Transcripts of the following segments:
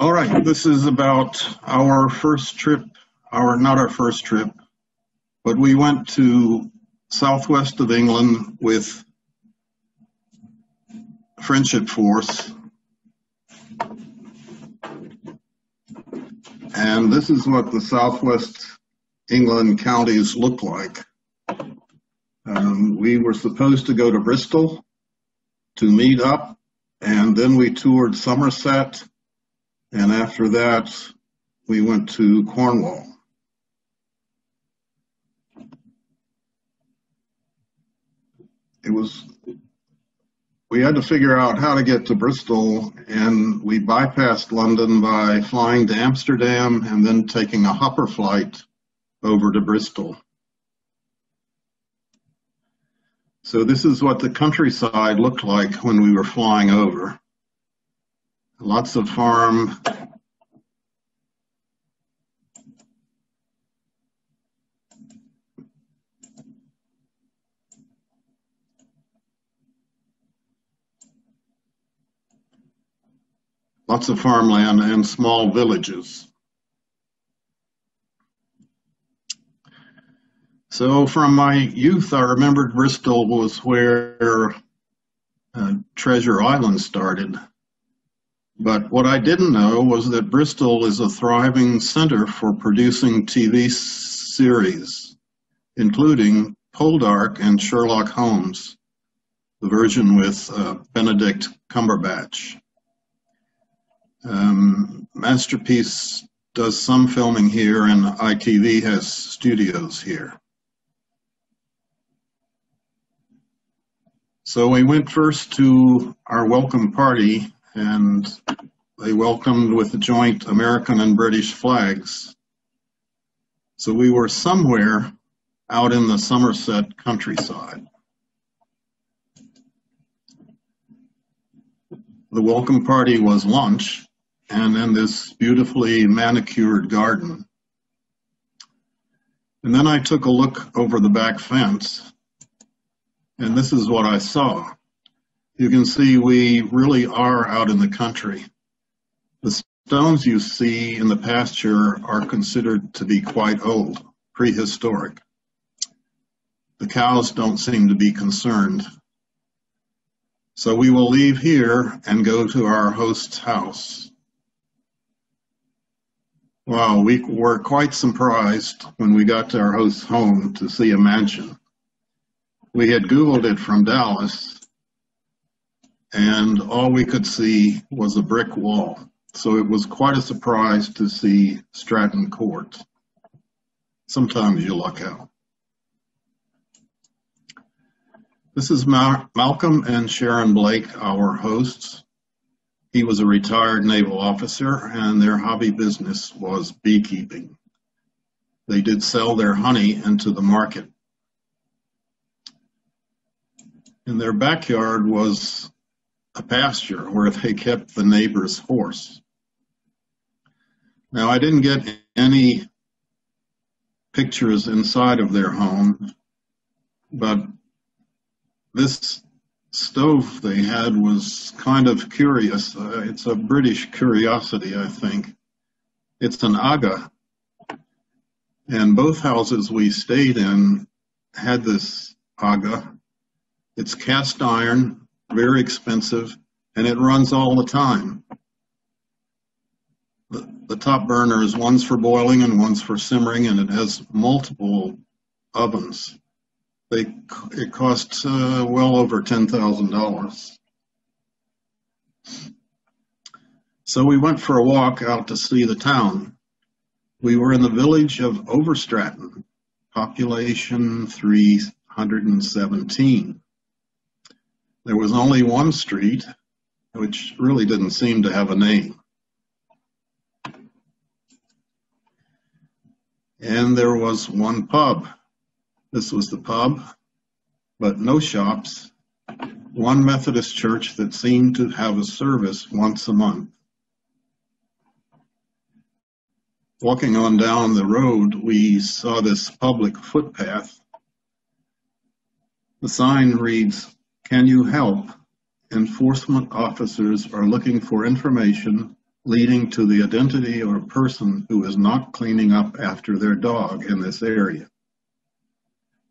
All right, this is about our first trip, our not our first trip, but we went to southwest of England with Friendship Force. And this is what the southwest England counties look like. Um, we were supposed to go to Bristol to meet up, and then we toured Somerset, and after that, we went to Cornwall. It was, we had to figure out how to get to Bristol, and we bypassed London by flying to Amsterdam and then taking a hopper flight over to Bristol. So this is what the countryside looked like when we were flying over. Lots of farm. Lots of farmland and small villages. So from my youth, I remembered Bristol was where uh, Treasure Island started. But what I didn't know was that Bristol is a thriving center for producing TV series, including Poldark and Sherlock Holmes, the version with uh, Benedict Cumberbatch. Um, Masterpiece does some filming here and ITV has studios here. So we went first to our welcome party and they welcomed with the joint American and British flags. So we were somewhere out in the Somerset countryside. The welcome party was lunch and then this beautifully manicured garden. And then I took a look over the back fence and this is what I saw. You can see we really are out in the country. The stones you see in the pasture are considered to be quite old, prehistoric. The cows don't seem to be concerned. So we will leave here and go to our host's house. Wow, we were quite surprised when we got to our host's home to see a mansion we had Googled it from Dallas, and all we could see was a brick wall. So it was quite a surprise to see Stratton Court. Sometimes you luck out. This is Malcolm and Sharon Blake, our hosts. He was a retired naval officer, and their hobby business was beekeeping. They did sell their honey into the market in their backyard was a pasture where they kept the neighbor's horse. Now, I didn't get any pictures inside of their home, but this stove they had was kind of curious. Uh, it's a British curiosity, I think. It's an aga. And both houses we stayed in had this aga. It's cast iron, very expensive, and it runs all the time. The, the top burner is one's for boiling and one's for simmering, and it has multiple ovens. They, it costs uh, well over $10,000. So we went for a walk out to see the town. We were in the village of Overstratton, population 317. There was only one street, which really didn't seem to have a name. And there was one pub. This was the pub, but no shops. One Methodist church that seemed to have a service once a month. Walking on down the road, we saw this public footpath. The sign reads, can you help? Enforcement officers are looking for information leading to the identity of a person who is not cleaning up after their dog in this area.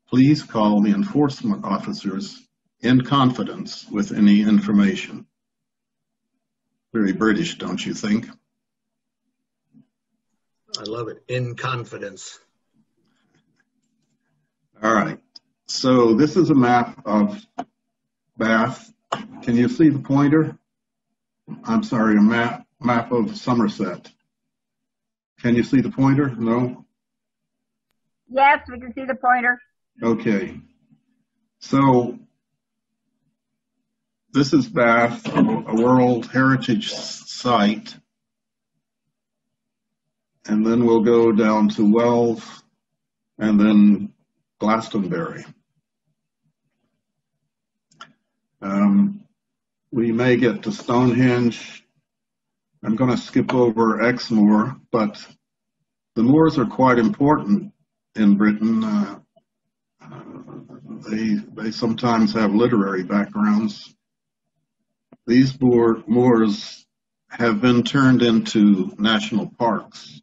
Please call the enforcement officers in confidence with any information. Very British, don't you think? I love it. In confidence. All right. So this is a map of Bath. Can you see the pointer? I'm sorry, a map map of Somerset. Can you see the pointer? No? Yes, we can see the pointer. Okay. So this is Bath, a World Heritage Site. And then we'll go down to Wells and then Glastonbury. Um, we may get to Stonehenge. I'm going to skip over Exmoor, but the moors are quite important in Britain. Uh, uh, they they sometimes have literary backgrounds. These moor, moors have been turned into national parks.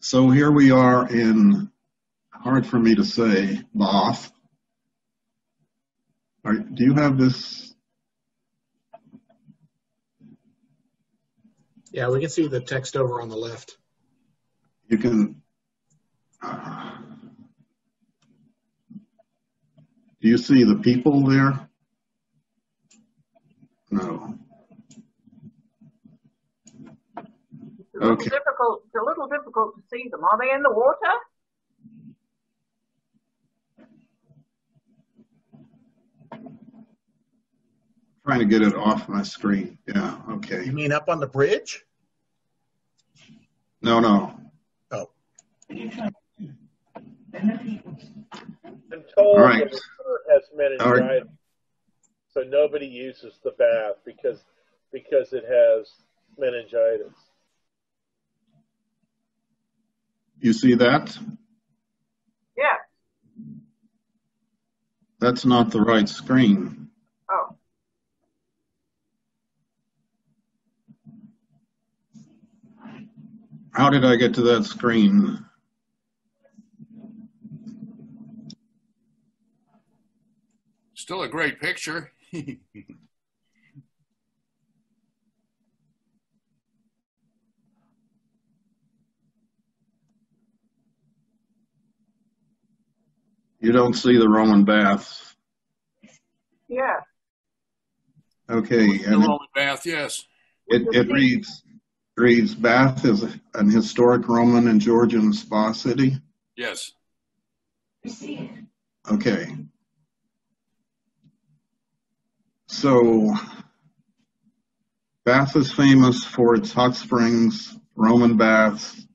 So here we are in, hard for me to say, Bath. Are, do you have this? Yeah, we can see the text over on the left. You can. Uh, do you see the people there? No. It's a little Okay. difficult. It's a little difficult to see them. Are they in the water? Trying to get it off my screen. Yeah, okay. You mean up on the bridge? No, no. Oh, All right. that the river has meningitis, All right. so nobody uses the bath because because it has meningitis. You see that? Yeah. That's not the right screen. Oh. How did I get to that screen? Still a great picture. You don't see the Roman baths. Yeah. Okay, The and it, Roman bath, yes. it, it reads, reads Bath is an historic Roman and Georgian spa city. Yes. Okay. So, Bath is famous for its hot springs, Roman baths,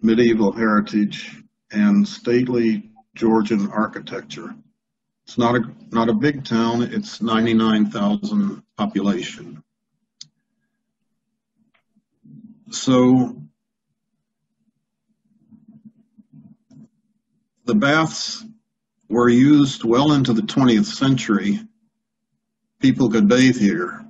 medieval heritage, and stately Georgian architecture. It's not a not a big town. It's 99,000 population. So the baths were used well into the 20th century. People could bathe here.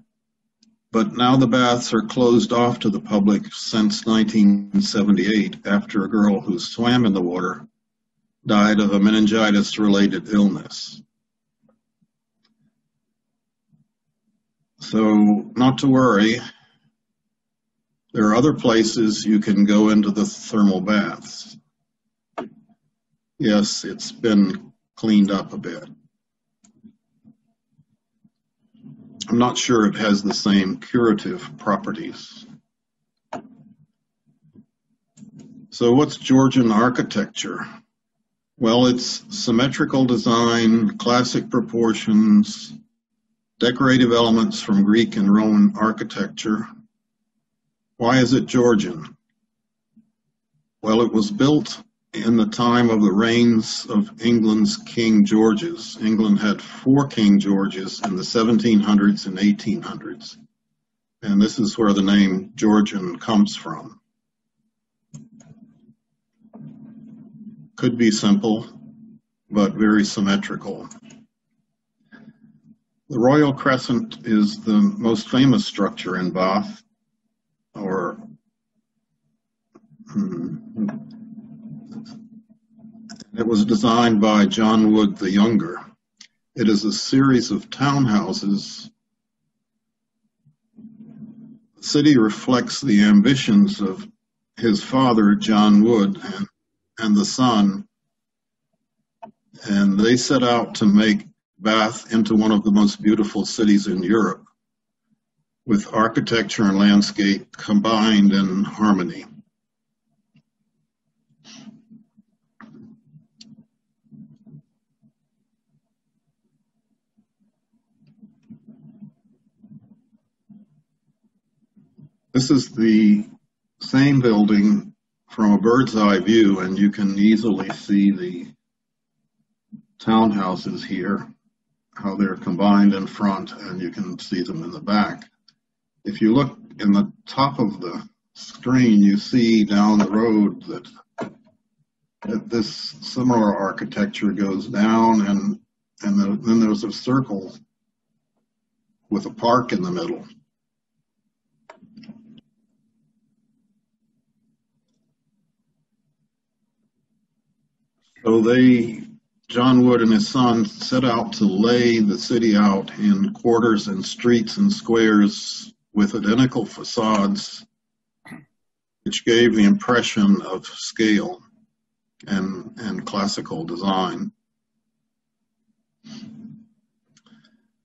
But now the baths are closed off to the public since 1978 after a girl who swam in the water died of a meningitis related illness. So, not to worry, there are other places you can go into the thermal baths. Yes, it's been cleaned up a bit. I'm not sure it has the same curative properties. So, what's Georgian architecture? Well, it's symmetrical design, classic proportions, decorative elements from Greek and Roman architecture. Why is it Georgian? Well, it was built in the time of the reigns of England's King Georges. England had four King Georges in the 1700s and 1800s. And this is where the name Georgian comes from. Could be simple, but very symmetrical. The Royal Crescent is the most famous structure in Bath, or hmm, it was designed by John Wood the Younger. It is a series of townhouses. The city reflects the ambitions of his father, John Wood, and, and the son, and they set out to make Bath into one of the most beautiful cities in Europe, with architecture and landscape combined in harmony. This is the same building from a bird's eye view, and you can easily see the townhouses here, how they're combined in front, and you can see them in the back. If you look in the top of the screen, you see down the road that, that this similar architecture goes down, and and the, then there's a circle with a park in the middle. So they, John Wood and his son set out to lay the city out in quarters and streets and squares with identical facades, which gave the impression of scale and, and classical design.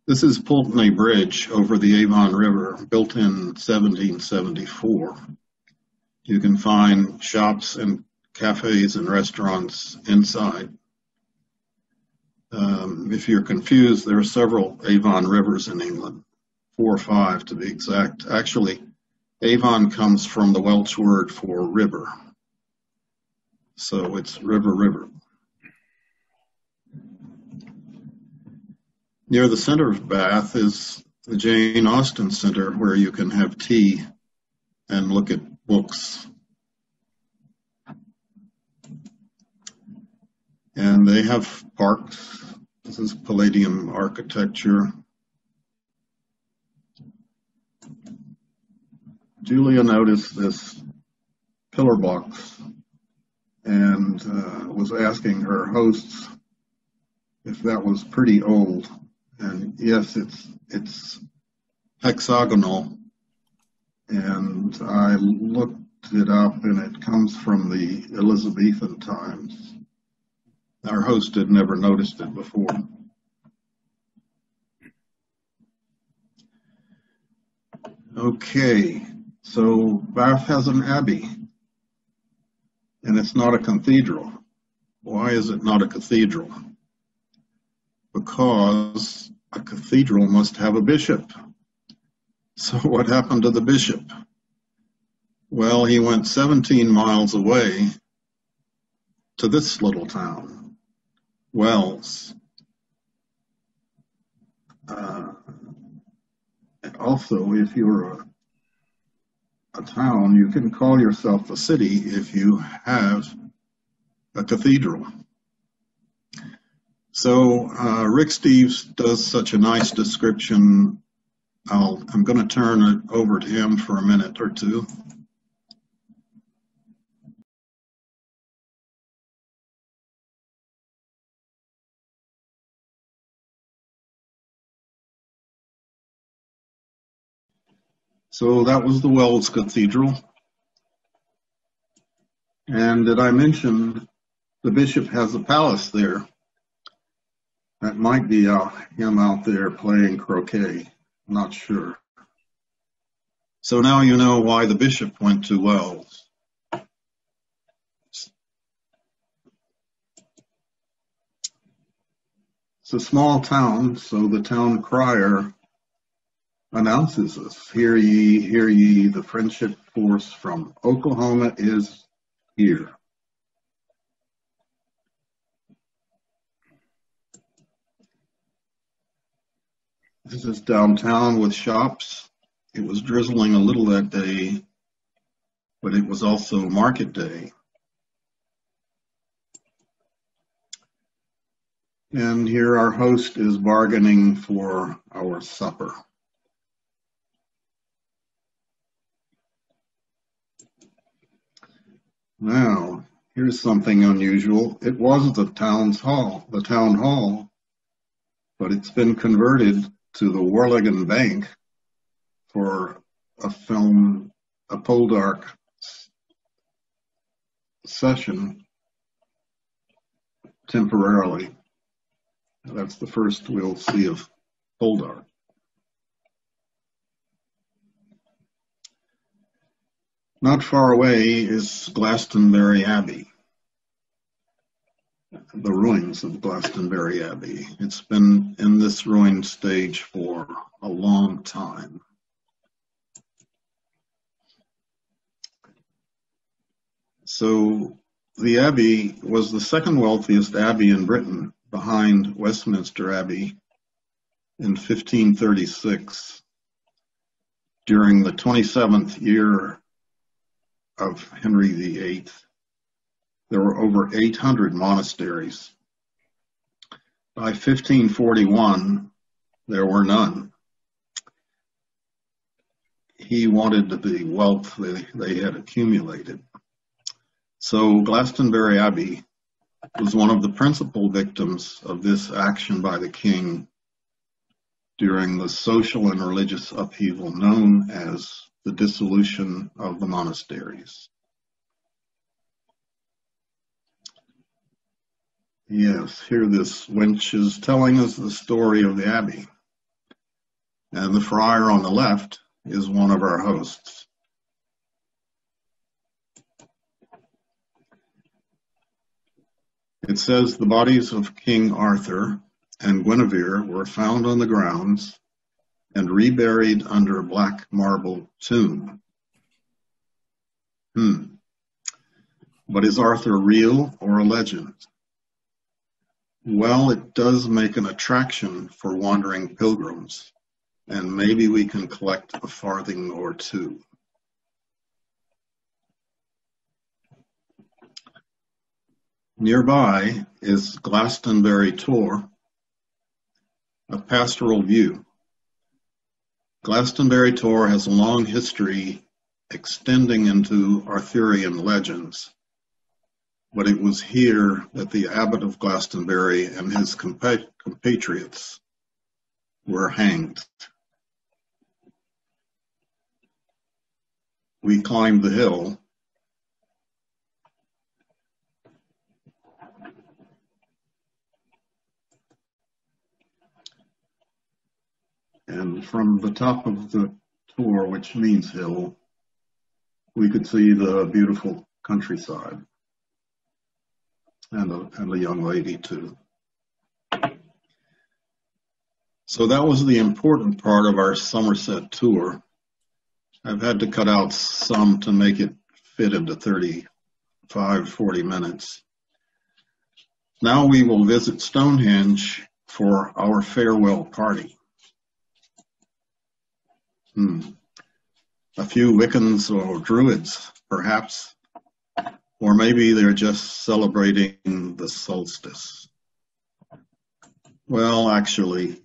This is Pulteney Bridge over the Avon River, built in 1774. You can find shops and cafes and restaurants inside. Um, if you're confused, there are several Avon rivers in England, four or five to be exact. Actually, Avon comes from the Welsh word for river. So it's river, river. Near the center of Bath is the Jane Austen Center where you can have tea and look at books And they have parks. This is Palladium architecture. Julia noticed this pillar box and uh, was asking her hosts if that was pretty old. And yes, it's it's hexagonal. And I looked it up, and it comes from the Elizabethan times. Our host had never noticed it before. Okay, so Bath has an abbey, and it's not a cathedral. Why is it not a cathedral? Because a cathedral must have a bishop. So what happened to the bishop? Well, he went 17 miles away to this little town, Wells. Uh, also, if you're a, a town, you can call yourself a city if you have a cathedral. So uh, Rick Steves does such a nice description. I'll, I'm going to turn it over to him for a minute or two. So that was the Wells Cathedral. And did I mention the bishop has a palace there? That might be uh, him out there playing croquet. Not sure. So now you know why the bishop went to Wells. It's a small town, so the town crier announces us, Hear ye, hear ye, the friendship force from Oklahoma is here. This is downtown with shops. It was drizzling a little that day, but it was also market day. And here our host is bargaining for our supper. Now, here's something unusual. It was the town's hall, the town hall, but it's been converted to the Warleggan Bank for a film, a Poldark session temporarily. That's the first we'll see of Poldark. Not far away is Glastonbury Abbey, the ruins of Glastonbury Abbey. It's been in this ruined stage for a long time. So the abbey was the second wealthiest abbey in Britain behind Westminster Abbey in 1536 during the 27th year of Henry VIII. There were over 800 monasteries. By 1541, there were none. He wanted the wealth they, they had accumulated. So Glastonbury Abbey was one of the principal victims of this action by the king during the social and religious upheaval known as the dissolution of the monasteries. Yes, here this wench is telling us the story of the abbey. And the friar on the left is one of our hosts. It says the bodies of King Arthur and Guinevere were found on the grounds and reburied under a black marble tomb. Hmm. But is Arthur real or a legend? Well, it does make an attraction for wandering pilgrims, and maybe we can collect a farthing or two. Nearby is Glastonbury Tor, a pastoral view. Glastonbury Tor has a long history extending into Arthurian legends, but it was here that the abbot of Glastonbury and his compatriots were hanged. We climbed the hill And from the top of the tor, which means hill, we could see the beautiful countryside and a, and a young lady too. So that was the important part of our Somerset tour. I've had to cut out some to make it fit into 35, 40 minutes. Now we will visit Stonehenge for our farewell party. Hmm. A few Wiccans or Druids, perhaps. Or maybe they're just celebrating the solstice. Well, actually,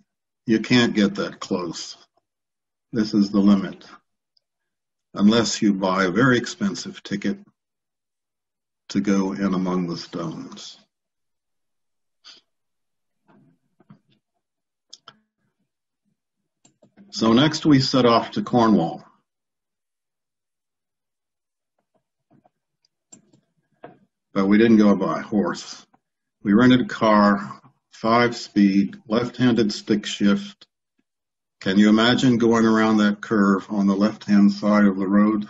you can't get that close. This is the limit. Unless you buy a very expensive ticket to go in among the stones. So next we set off to Cornwall. But we didn't go by horse. We rented a car, five speed, left-handed stick shift. Can you imagine going around that curve on the left-hand side of the road?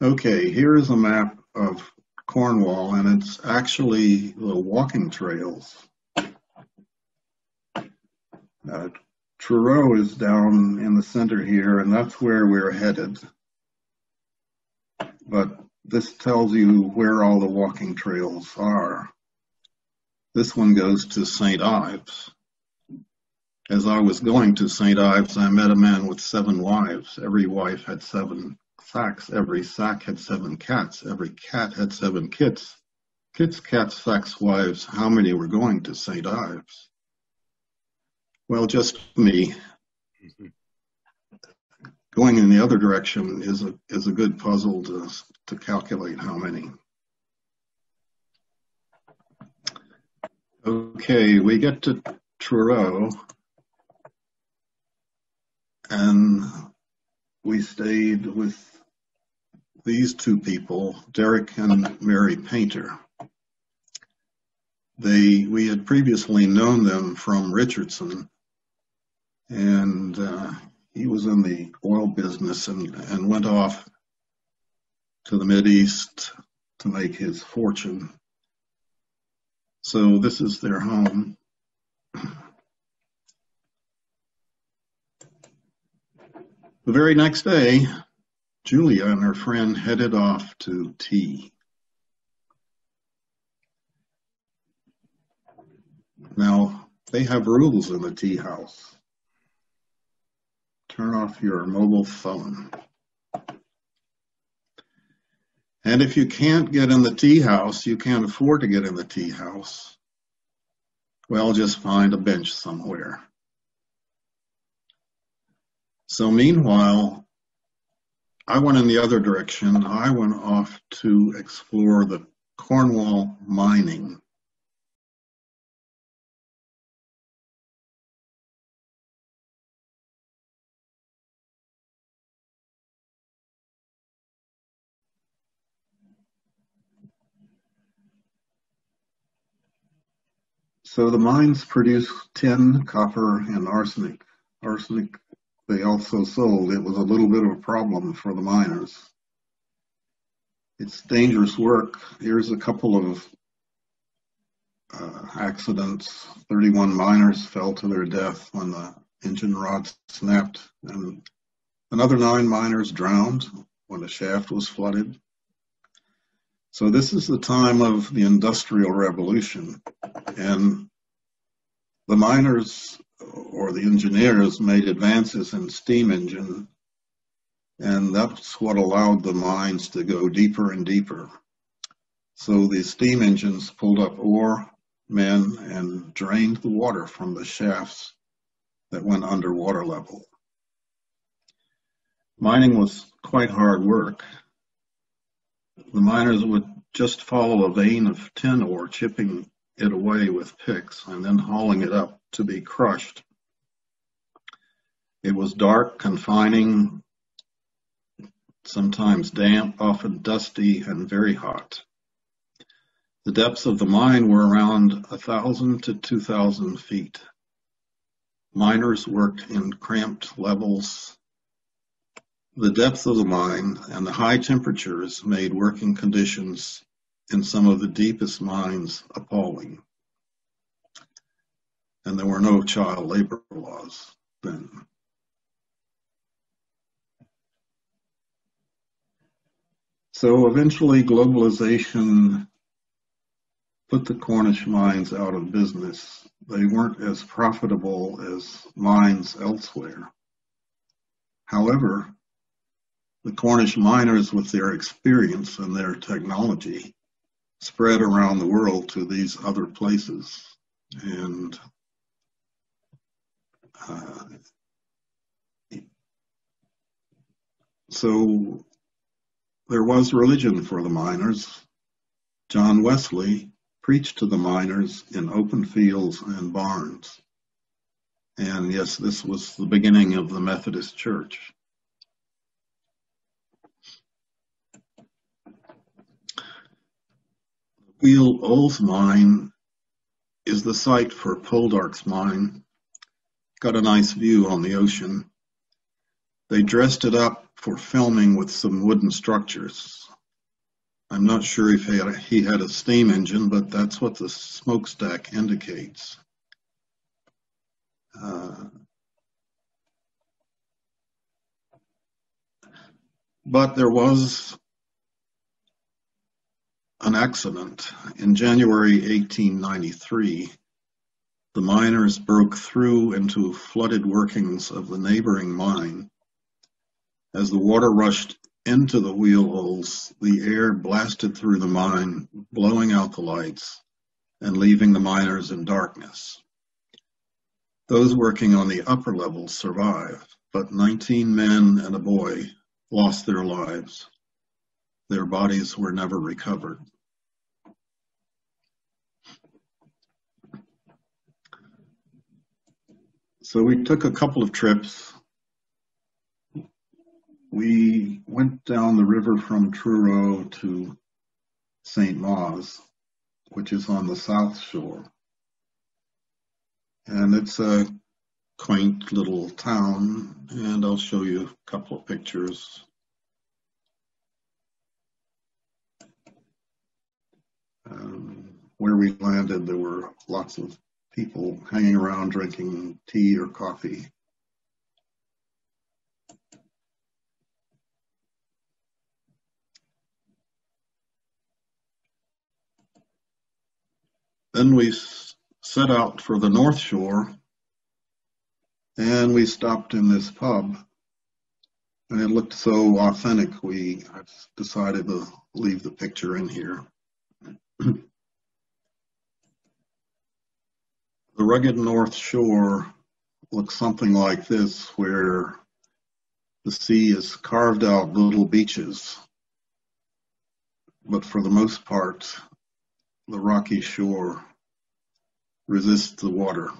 Okay, here is a map of Cornwall, and it's actually the walking trails. Uh, Truro is down in the center here, and that's where we're headed. But this tells you where all the walking trails are. This one goes to St. Ives. As I was going to St. Ives, I met a man with seven wives. Every wife had seven sacks. Every sack had seven cats. Every cat had seven kits. Kits, cats, sacks, wives. How many were going to St. Ives? Well, just me. Going in the other direction is a is a good puzzle to to calculate how many. Okay, we get to Truro, and we stayed with these two people, Derek and Mary Painter. They we had previously known them from Richardson, and uh, he was in the oil business and, and went off to the Mid East to make his fortune. So this is their home. The very next day, Julia and her friend headed off to tea. Now, they have rules in the tea house. Turn off your mobile phone. And if you can't get in the tea house, you can't afford to get in the tea house, well, just find a bench somewhere. So meanwhile, I went in the other direction. I went off to explore the Cornwall mining. So the mines produce tin, copper, and arsenic. Arsenic they also sold. It was a little bit of a problem for the miners. It's dangerous work. Here's a couple of uh, accidents. 31 miners fell to their death when the engine rod snapped, and another nine miners drowned when the shaft was flooded. So this is the time of the Industrial Revolution, and the miners or the engineers made advances in steam engine, and that's what allowed the mines to go deeper and deeper. So the steam engines pulled up ore, men, and drained the water from the shafts that went under water level. Mining was quite hard work. The miners would just follow a vein of tin ore, chipping it away with picks and then hauling it up to be crushed. It was dark, confining, sometimes damp, often dusty, and very hot. The depths of the mine were around thousand to two thousand feet. Miners worked in cramped levels the depth of the mine and the high temperatures made working conditions in some of the deepest mines appalling. And there were no child labor laws then. So eventually globalization put the Cornish mines out of business. They weren't as profitable as mines elsewhere. However, the Cornish miners, with their experience and their technology, spread around the world to these other places. And uh, so there was religion for the miners. John Wesley preached to the miners in open fields and barns. And yes, this was the beginning of the Methodist Church. Wheal Owles Mine is the site for Poldark's mine. Got a nice view on the ocean. They dressed it up for filming with some wooden structures. I'm not sure if he had, a, steam engine, but that's what the smokestack indicates. Uh, but there was an accident. In January 1893, the miners broke through into flooded workings of the neighboring mine. As the water rushed into the Wheal Owles, the air blasted through the mine, blowing out the lights and leaving the miners in darkness. Those working on the upper levels survived, but 19 men and a boy lost their lives. Their bodies were never recovered. So we took a couple of trips. We went down the river from Truro to St. Mawes, which is on the south shore. And it's a quaint little town, and I'll show you a couple of pictures. Um, where we landed, there were lots of people hanging around drinking tea or coffee. Then we set out for the North Shore and we stopped in this pub and it looked so authentic we decided to leave the picture in here. Rugged North Shore looks something like this where the sea has carved out little beaches but for the most part the rocky shore resists the water.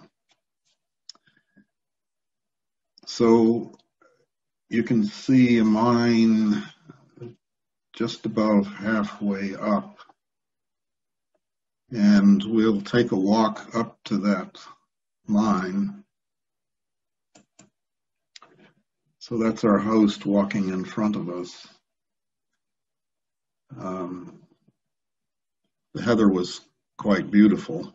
So you can see a mine just about halfway up and we'll take a walk up to that line. So that's our host walking in front of us. Um, the heather was quite beautiful.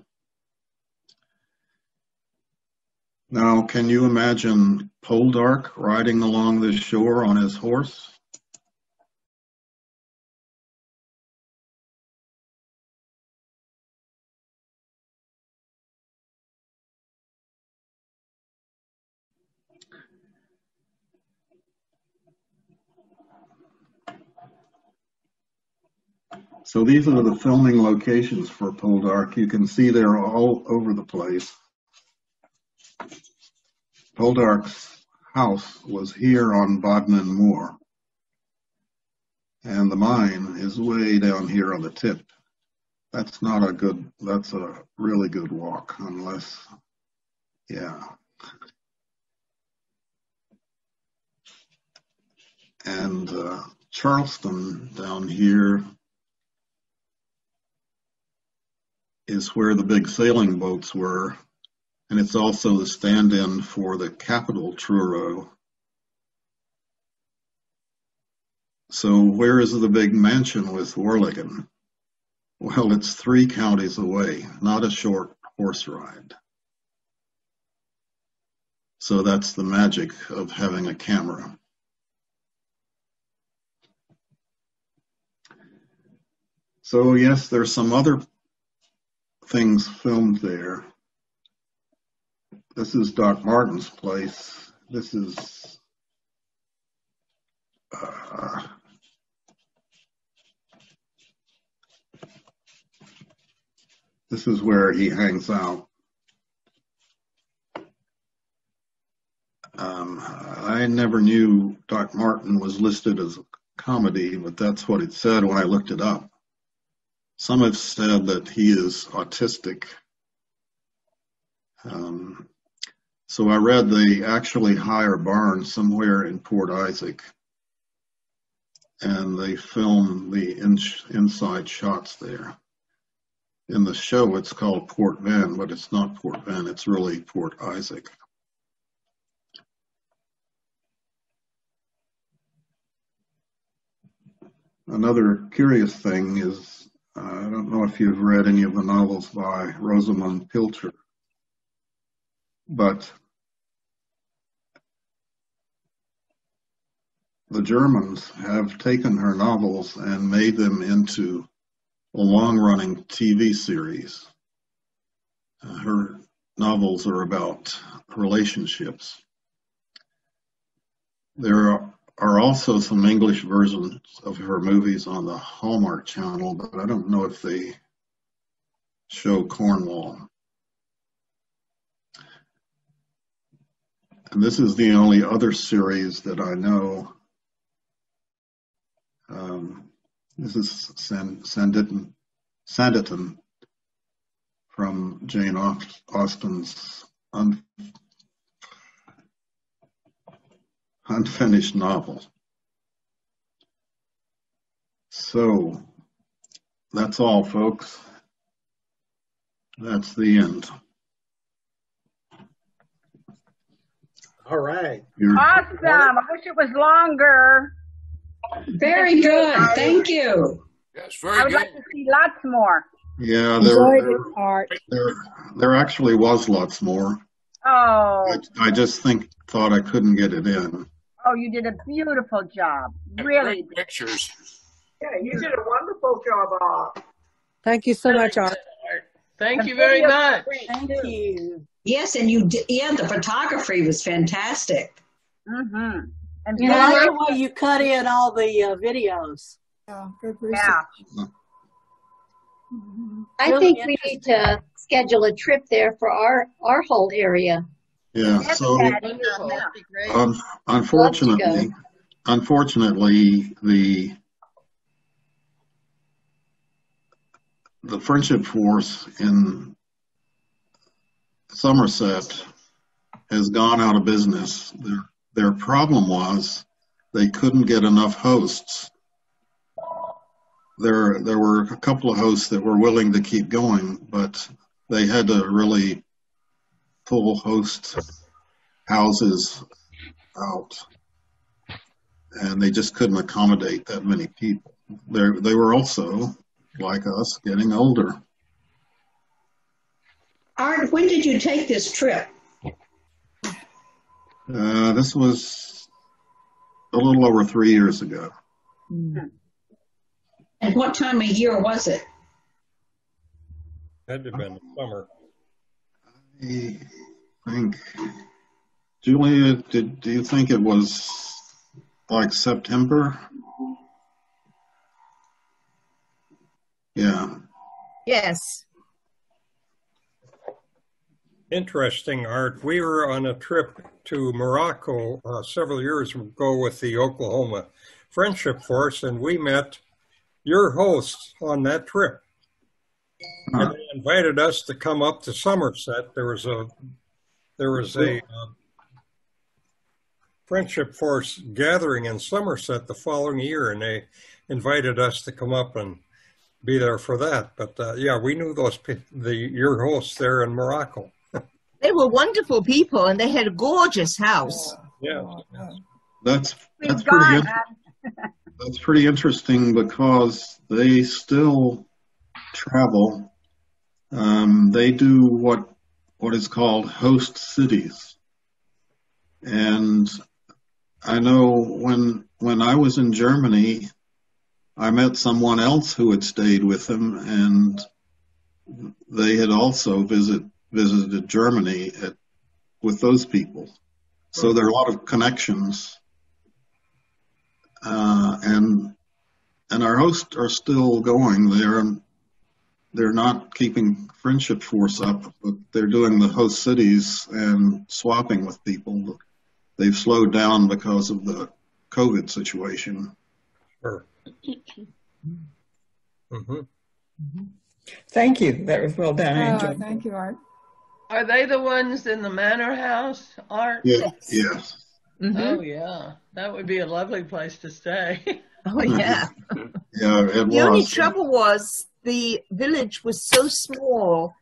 Now, can you imagine Poldark riding along this shore on his horse? So these are the filming locations for Poldark. You can see they're all over the place. Poldark's house was here on Bodmin Moor. And the mine is way down here on the tip. That's not a good, that's a really good walk unless, yeah. And uh, Charleston down here is where the big sailing boats were, and it's also the stand-in for the capital, Truro. So where is the big mansion with Warleggan? Well, it's three counties away, not a short horse ride. So that's the magic of having a camera. So yes, there's some other things filmed there. This is Doc Martin's place. This is uh, this is where he hangs out. Um, I never knew Doc Martin was listed as a comedy, but that's what it said when I looked it up. Some have said that he is autistic. Um, so I read they actually hire barn somewhere in Port Isaac and they film the in inside shots there. In the show, it's called Portwenn, but it's not Portwenn, it's really Port Isaac. Another curious thing is I don't know if you've read any of the novels by Rosamund Pilcher, but the Germans have taken her novels and made them into a long-running TV series. Her novels are about relationships. There are are also some English versions of her movies on the Hallmark Channel, but I don't know if they show Cornwall. And this is the only other series that I know. Um, this is San, Sanditon, Sanditon from Jane Austen's unfinished novel. So that's all, folks. That's the end. All right. You're- Awesome. I wish it was longer. Very good. Thank you. Yes, very I would good. like to see lots more. yeah, Enjoyed there, there, there actually was lots more. Oh, I, I just think thought I couldn't get it in. Oh, you did a beautiful job. Really. Great pictures. Yeah, you did a wonderful job, Art. Thank you so much, Art. Thank you very much. Thank you. Yes, and you did, yeah, the photography was fantastic. Mm-hmm. And You know, I like the way you cut in all the uh, videos. Yeah, good research. yeah. I Really think we need to schedule a trip there for our, our whole area. Yeah, Yes, so Patty. Wonderful. Yeah. That'd be great. un, unfortunately, unfortunately, the the friendship force in Somerset has gone out of business. Their their problem was they couldn't get enough hosts. There there were a couple of hosts that were willing to keep going, but they had to really pull host houses out, and they just couldn't accommodate that many people. They they were also like us getting older. Art, when did you take this trip? Uh, this was a little over three years ago. And what time of year was it? Had to have been summer. I think, Julia, did do you think it was like September? Yeah. Yes. Interesting, Art. We were on a trip to Morocco uh, several years ago with the Oklahoma Friendship Force, and we met your hosts on that trip. And they invited us to come up to Somerset. There was a there was a uh, Friendship Force gathering in Somerset the following year, and they invited us to come up and be there for that. But uh, yeah, we knew those pe- the your hosts there in Morocco. They were wonderful people and they had a gorgeous house. Yeah. That's We've that's pretty gone. uh, that's pretty interesting because they still travel. Um, they do what what is called host cities, and I know when when I was in Germany, I met someone else who had stayed with them, and they had also visit visited Germany at, with those people. So there are a lot of connections uh, and and our hosts are still going. They're they're not keeping friendship force up, but they're doing the host cities and swapping with people. They've slowed down because of the COVID situation. Sure. hmm Thank you. That was well done. I Oh, enjoyed it. thank you, Art. Are they the ones in the manor house, Art? Yeah, yes. Oh, yeah. That would be a lovely place to stay. Oh, yeah. Yeah, it The only trouble was the village was so small.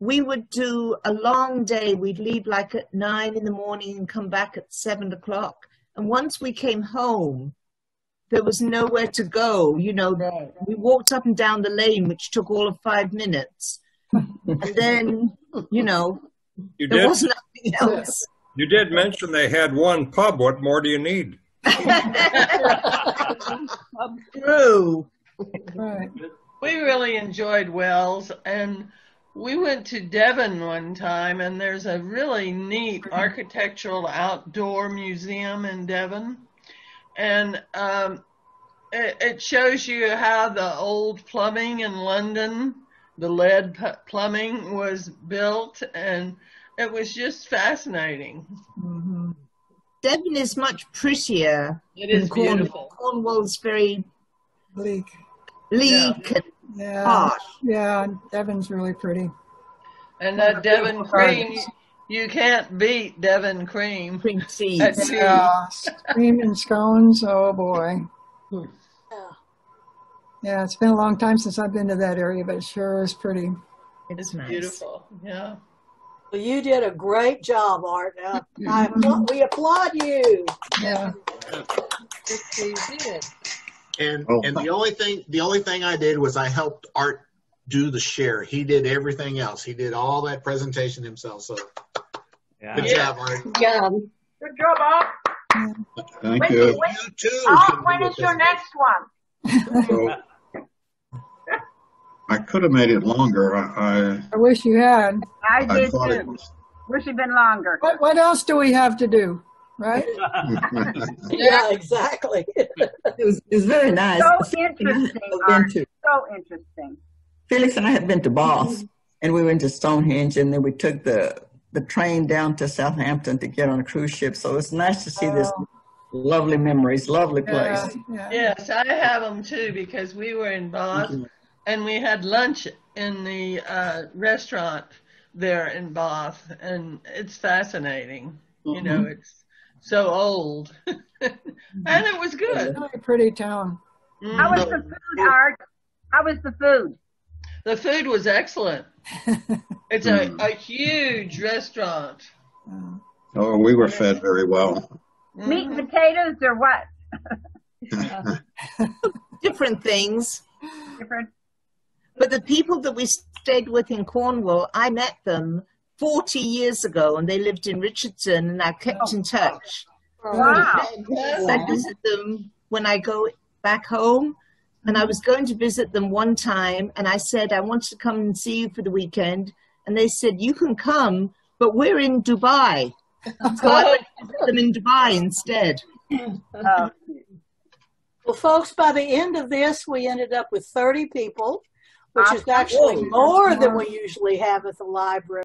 We would do a long day. We'd leave like at nine in the morning and come back at seven o'clock. And once we came home, there was nowhere to go. You know, we walked up and down the lane, which took all of five minutes. and then, you know, You there did. was nothing else. You did mention they had one pub. What more do you need? True. Right. We really enjoyed Wells and we went to Devon one time and there's a really neat architectural outdoor museum in Devon and um, it, it shows you how the old plumbing in London, the lead pu- plumbing, was built, and it was just fascinating. Mhm. Devon is much prettier It is than Cornwall. beautiful. Cornwall's very Bleak. bleak and Yeah. harsh. Yeah. Devon's really pretty. And that Devon cream, gardens. you can't beat Devon cream. Cream cheese. Yeah. Cream and scones. Oh boy. Yeah. Yeah. It's been a long time since I've been to that area, but it sure is pretty. It's It's nice. beautiful. Yeah. Well, you did a great job, Art. Uh, I we applaud you. Yeah. You did. And Oh. and the only thing the only thing I did was I helped Art do the share. He did everything else. He did all that presentation himself. So good Yeah. job, Art. Good job. Good job, Art. Thank When- you. when- You too. Art, can do when a is your next one? So, I could have made it longer. I, I wish you had. I I, I did thought it too. was. Wish it'd been longer. What, what else do we have to do? Right? Yeah, exactly. It was, it was very nice. So interesting, I've Art. been to, So interesting. Felix and I had been to Bath, mm-hmm. and we went to Stonehenge, and then we took the the train down to Southampton to get on a cruise ship. So it's nice to see this oh. lovely memories, lovely Yeah. place. yeah. Yes, I have them too because we were in Bath mm-hmm. and we had lunch in the uh, restaurant there in Bath, and it's fascinating. You know, mm-hmm. it's so old, and it was good. Really pretty town. How was the food, Art? How was the food? The food was excellent. It's a, a huge restaurant. oh, we were fed very well. Meat Mm-hmm. and potatoes or what? Different things. Different. But the people that we stayed with in Cornwall, I met them 40 years ago and they lived in Richardson and I kept in touch. Oh, wow. I visit them when I go back home. And I was going to visit them one time and I said, I want to come and see you for the weekend. And they said, You can come, but we're in Dubai. So I oh. went to visit them in Dubai instead. Oh, Well, folks, by the end of this, we ended up with 30 people, which is actually more than we usually have at the library.